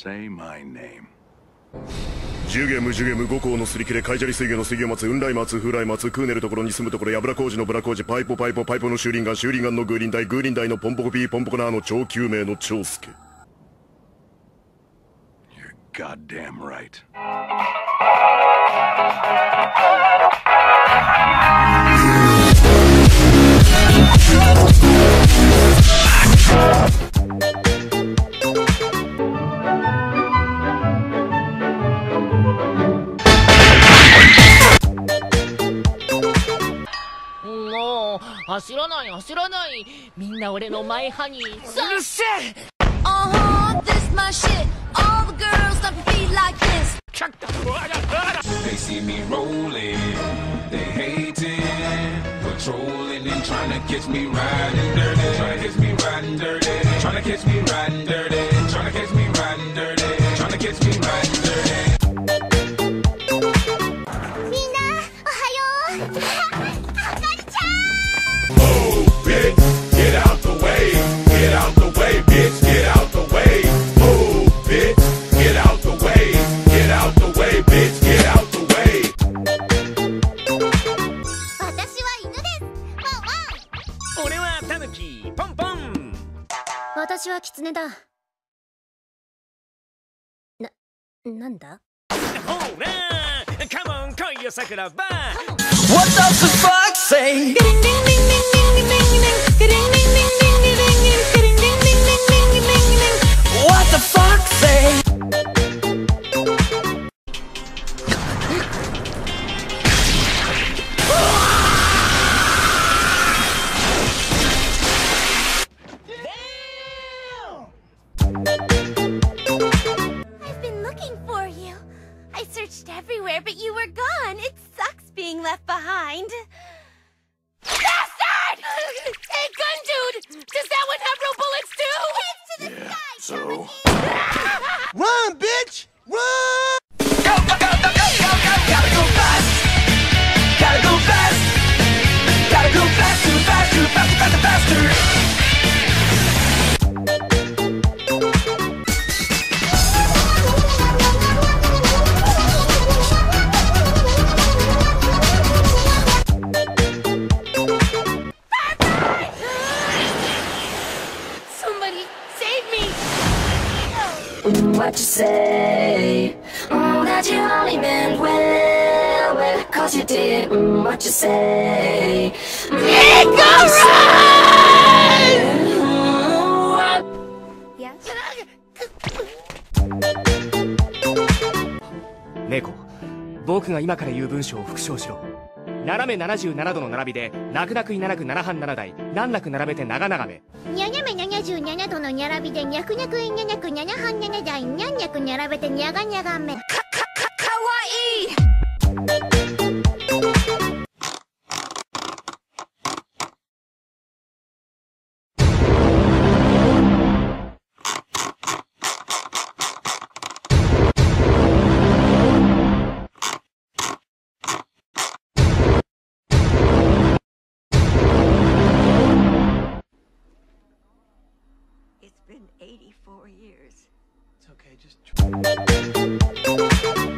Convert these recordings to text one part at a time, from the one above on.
say my name. ジュゲムジュゲム五行のすり切れカイジャリ水魚の水魚松雲来松風来松クーネルところに住むところヤブラ工事のブラ工事パイポパイポパイポのシューリンガンシューリンガンのグーリンダイグーリンダイのポンポコピーポンポコナーの超救命の長介 You're goddamn right. 走らない走らないみんな俺のマイハニーうるせえ Uh huh, this my shit. All the girls start to be like this. They see me rolling, they hating, patrolling and trying to catch me riding dirty. Trying to catch me riding dirty. Trying to catch me riding dirty. Trying to catch me riding dirty. Trying to catch me riding dirty. 私は狐だ。な、なんだ？ほらカモン来いよ桜バー What does the fuck say? What you say? Mm, that you only meant well, well, cause you did mm, what you say. Mm, what- Yes? 猫僕が今から言う文章を復唱しろ斜め77度の並びで泣く泣くいななく七半七台難なく並べて長々めにゃにゃめ77度の並びでにゃくにゃくいにゃにゃくにゃにゃ半にゃにゃだいにゃんにゃく並べてにゃがにゃがめ。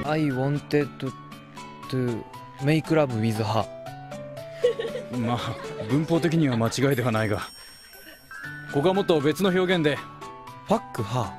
I wanted to make love with her まあ文法的には間違いではないがここはもっと別の表現で fuck her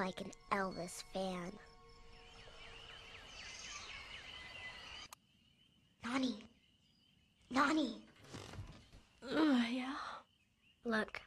like an Elvis fan. Nani. Nani. Uh, yeah. Look,